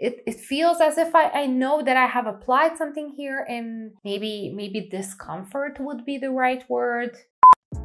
it, it feels as if I, I know that I have applied something here and maybe maybe discomfort would be the right word.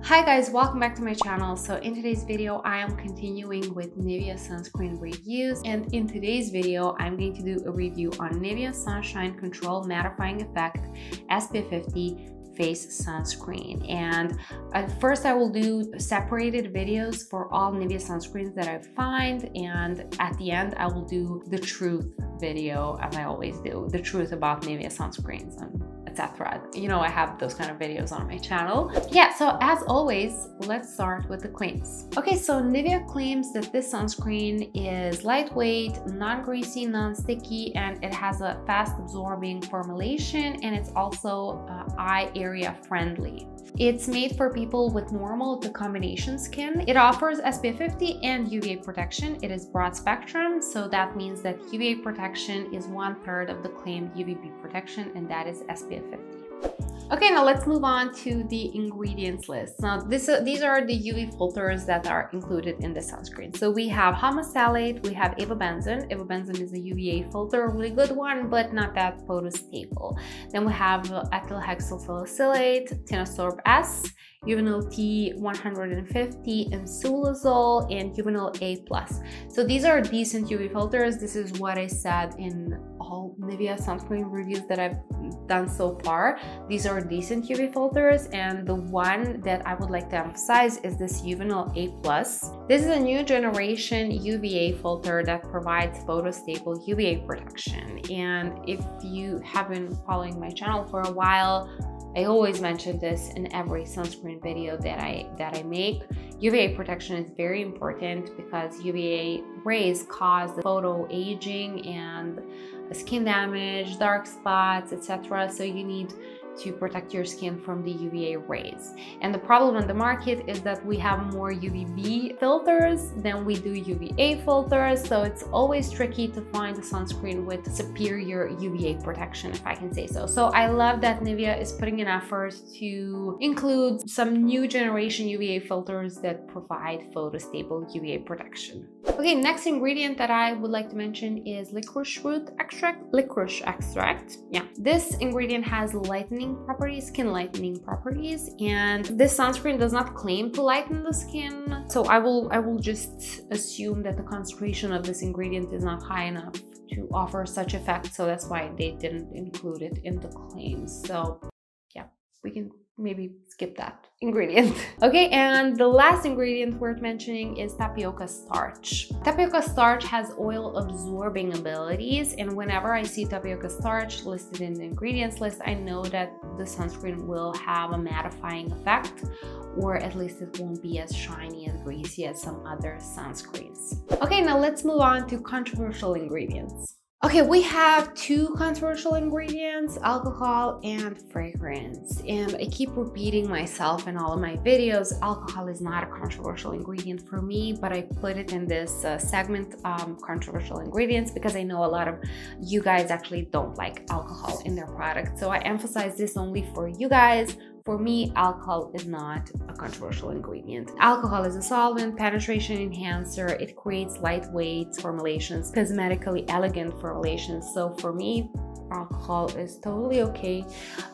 Hi guys, welcome back to my channel. So in today's video, I am continuing with Nivea sunscreen reviews. And in today's video, I'm going to do a review on Nivea Sunshine Control Mattifying Effect SPF 50 face sunscreen. And at first I will do separated videos for all Nivea sunscreens that I find. And at the end I will do the truth video as I always do the truth about Nivea sunscreens. And etc. You know, I have those kind of videos on my channel. Yeah, so as always, let's start with the claims. Okay, so Nivea claims that this sunscreen is lightweight, non-greasy, non-sticky, and it has a fast absorbing formulation and it's also uh, eye area friendly. It's made for people with normal to combination skin. It offers SPF 50 and UVA protection. It is broad spectrum, so that means that UVA protection is one third of the claimed UVB protection, and that is SPF 50. Okay, now let's move on to the ingredients list. Now, this, uh, these are the UV filters that are included in the sunscreen. So we have hummus we have avobenzone. Avobenzone is a UVA filter, really good one, but not that photostable. Then we have ethyl salicylate, Tinosorb S, Uvinul T 150, and and Uvinul A+. So these are decent UV filters. This is what I said in all Nivea sunscreen reviews that I've done so far. These are decent UV filters and the one that I would like to emphasize is this Uvinul A+. This is a new generation UVA filter that provides photostable UVA protection and if you have been following my channel for a while I always mention this in every sunscreen video that I that I make. UVA protection is very important because UVA rays cause photo aging and skin damage, dark spots, etc. So you need to protect your skin from the UVA rays. And the problem in the market is that we have more UVB filters than we do UVA filters. So it's always tricky to find a sunscreen with superior UVA protection, if I can say so. So I love that Nivea is putting an effort to include some new generation UVA filters that provide photostable UVA protection. Okay, next ingredient that I would like to mention is licorice root extract. Licorice extract. Yeah, this ingredient has lightening properties, skin lightening properties, and this sunscreen does not claim to lighten the skin. So I will I will just assume that the concentration of this ingredient is not high enough to offer such effect. So that's why they didn't include it in the claims. So yeah, we can maybe skip that ingredient. okay, and the last ingredient worth mentioning is tapioca starch. Tapioca starch has oil absorbing abilities, and whenever I see tapioca starch listed in the ingredients list, I know that the sunscreen will have a mattifying effect, or at least it won't be as shiny and greasy as some other sunscreens. Okay, now let's move on to controversial ingredients. Okay, we have two controversial ingredients, alcohol and fragrance. And I keep repeating myself in all of my videos, alcohol is not a controversial ingredient for me, but I put it in this uh, segment, um, controversial ingredients, because I know a lot of you guys actually don't like alcohol in their product. So I emphasize this only for you guys for me, alcohol is not a controversial ingredient. Alcohol is a solvent, penetration enhancer, it creates lightweight formulations, cosmetically elegant formulations. So for me, alcohol is totally okay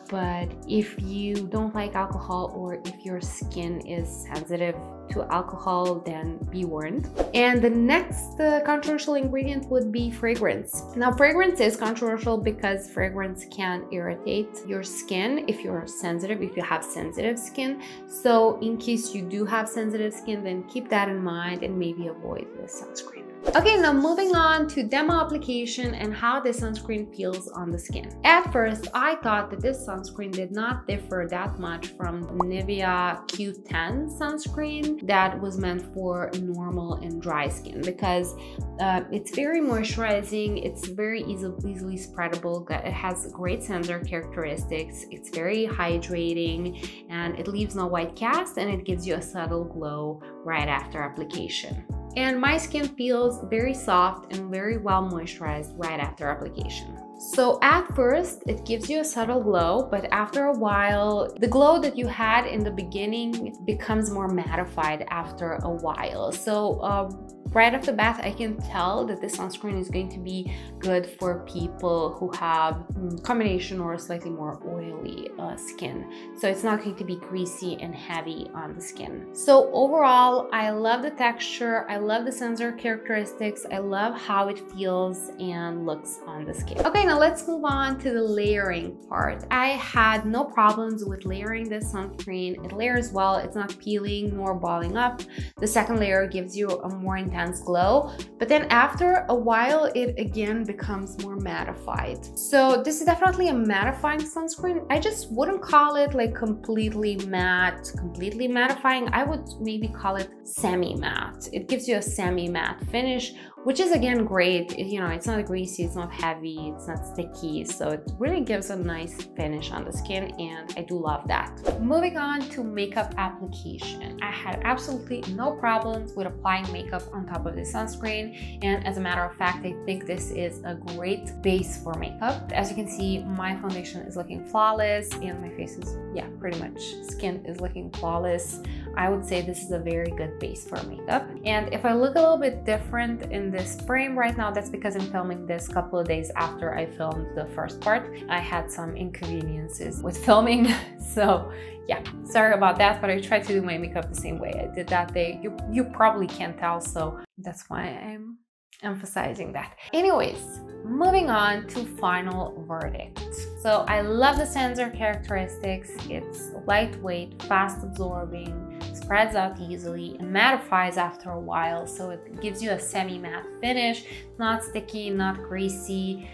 but if you don't like alcohol or if your skin is sensitive to alcohol then be warned. And the next uh, controversial ingredient would be fragrance. Now fragrance is controversial because fragrance can irritate your skin if you're sensitive if you have sensitive skin. So in case you do have sensitive skin then keep that in mind and maybe avoid the sunscreen Okay, now moving on to demo application and how the sunscreen feels on the skin. At first, I thought that this sunscreen did not differ that much from Nivea Q10 sunscreen that was meant for normal and dry skin because uh, it's very moisturizing, it's very easy, easily spreadable, it has great sensor characteristics, it's very hydrating, and it leaves no white cast and it gives you a subtle glow right after application and my skin feels very soft and very well moisturized right after application. So at first, it gives you a subtle glow, but after a while, the glow that you had in the beginning becomes more mattified after a while. So uh, right off the bat, I can tell that this sunscreen is going to be good for people who have mm, combination or slightly more oily uh, skin. So it's not going to be greasy and heavy on the skin. So overall, I love the texture. I love the sensor characteristics. I love how it feels and looks on the skin. Okay, now let's move on to the layering part. I had no problems with layering this sunscreen. It layers well. It's not peeling nor balling up. The second layer gives you a more intense glow, but then after a while, it again becomes more mattified. So this is definitely a mattifying sunscreen. I just wouldn't call it like completely matte, completely mattifying. I would maybe call it semi-matte. It gives you a semi-matte finish, which is again great. You know, it's not greasy, it's not heavy, it's not sticky. So it really gives a nice finish on the skin and I do love that. Moving on to makeup application. I had absolutely no problems with applying makeup on top of the sunscreen. And as a matter of fact, I think this is a great base for makeup. As you can see, my foundation is looking flawless and my face is, yeah, pretty much skin is looking flawless. I would say this is a very good base for makeup. And if I look a little bit different in this frame right now, that's because I'm filming this couple of days after I filmed the first part. I had some inconveniences with filming, so yeah, sorry about that, but I tried to do my makeup the same way I did that day. You, you probably can't tell, so that's why I'm emphasizing that. Anyways, moving on to final verdict. So I love the sensor characteristics. It's lightweight, fast absorbing, spreads out easily, and mattifies after a while. So it gives you a semi-matte finish, not sticky, not greasy.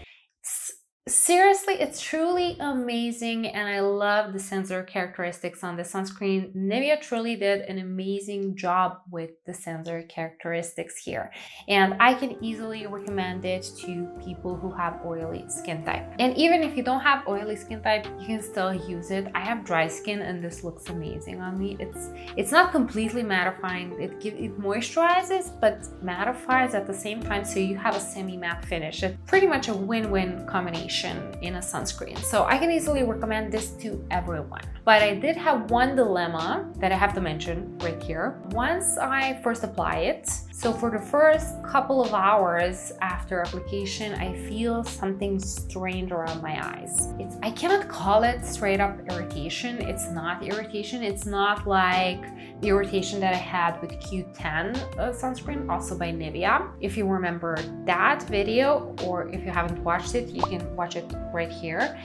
Seriously, it's truly amazing and I love the sensor characteristics on the sunscreen. Nivea truly did an amazing job with the sensor characteristics here and I can easily recommend it to people who have oily skin type. And even if you don't have oily skin type, you can still use it. I have dry skin and this looks amazing on me. It's it's not completely mattifying. It, it moisturizes but mattifies at the same time so you have a semi-matte finish. It's pretty much a win-win combination in a sunscreen. So I can easily recommend this to everyone. But I did have one dilemma that I have to mention right here. Once I first apply it, so for the first couple of hours after application, I feel something strange around my eyes. It's, I cannot call it straight up irritation. It's not irritation. It's not like the irritation that I had with Q10 uh, sunscreen, also by Nivea. If you remember that video, or if you haven't watched it, you can watch it right here.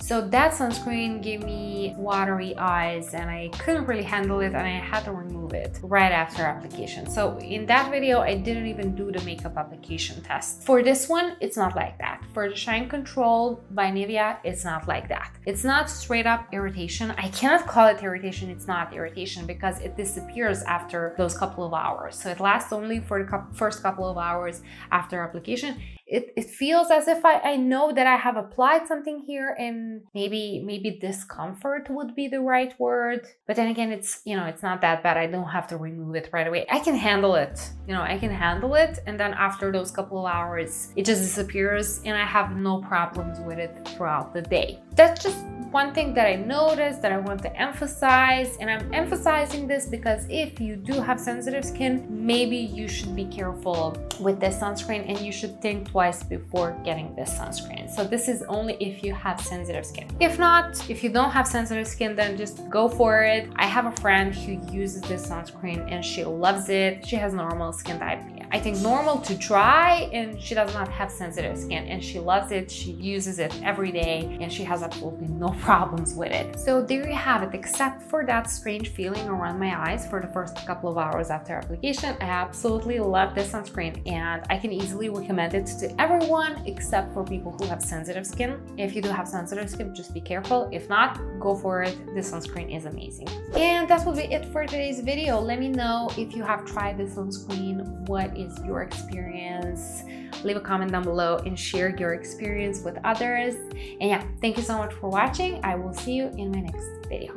So that sunscreen gave me watery eyes and I couldn't really handle it and I had to remove it right after application. So in that video, I didn't even do the makeup application test. For this one, it's not like that. For the Shine Control by Nivea, it's not like that. It's not straight up irritation. I cannot call it irritation. It's not irritation because it disappears after those couple of hours. So it lasts only for the first couple of hours after application it, it feels as if I, I know that I have applied something here and maybe maybe discomfort would be the right word. But then again, it's you know, it's not that bad. I don't have to remove it right away. I can handle it. You know, I can handle it. And then after those couple of hours, it just disappears and I have no problems with it throughout the day. That's just one thing that I noticed that I want to emphasize, and I'm emphasizing this because if you do have sensitive skin, maybe you should be careful with this sunscreen and you should think twice before getting this sunscreen. So this is only if you have sensitive skin. If not, if you don't have sensitive skin, then just go for it. I have a friend who uses this sunscreen and she loves it. She has normal skin type. I think normal to dry and she does not have sensitive skin and she loves it. She uses it every day and she has absolutely no problems with it. So there you have it, except for that strange feeling around my eyes for the first couple of hours after application. I absolutely love this sunscreen and I can easily recommend it to everyone except for people who have sensitive skin. If you do have sensitive skin, just be careful. If not, go for it. This sunscreen is amazing. And that will be it for today's video. Let me know if you have tried this sunscreen, what is your experience? leave a comment down below and share your experience with others. And yeah, thank you so much for watching. I will see you in my next video.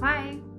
Bye!